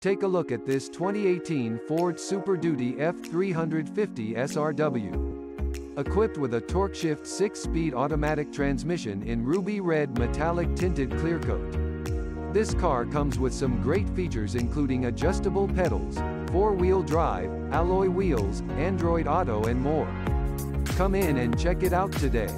Take a look at this 2018 Ford Super Duty F350 SRW. Equipped with a TorqShift 6-speed automatic transmission in ruby red metallic tinted clear coat. This car comes with some great features including adjustable pedals, four-wheel drive, alloy wheels, Android Auto and more. Come in and check it out today.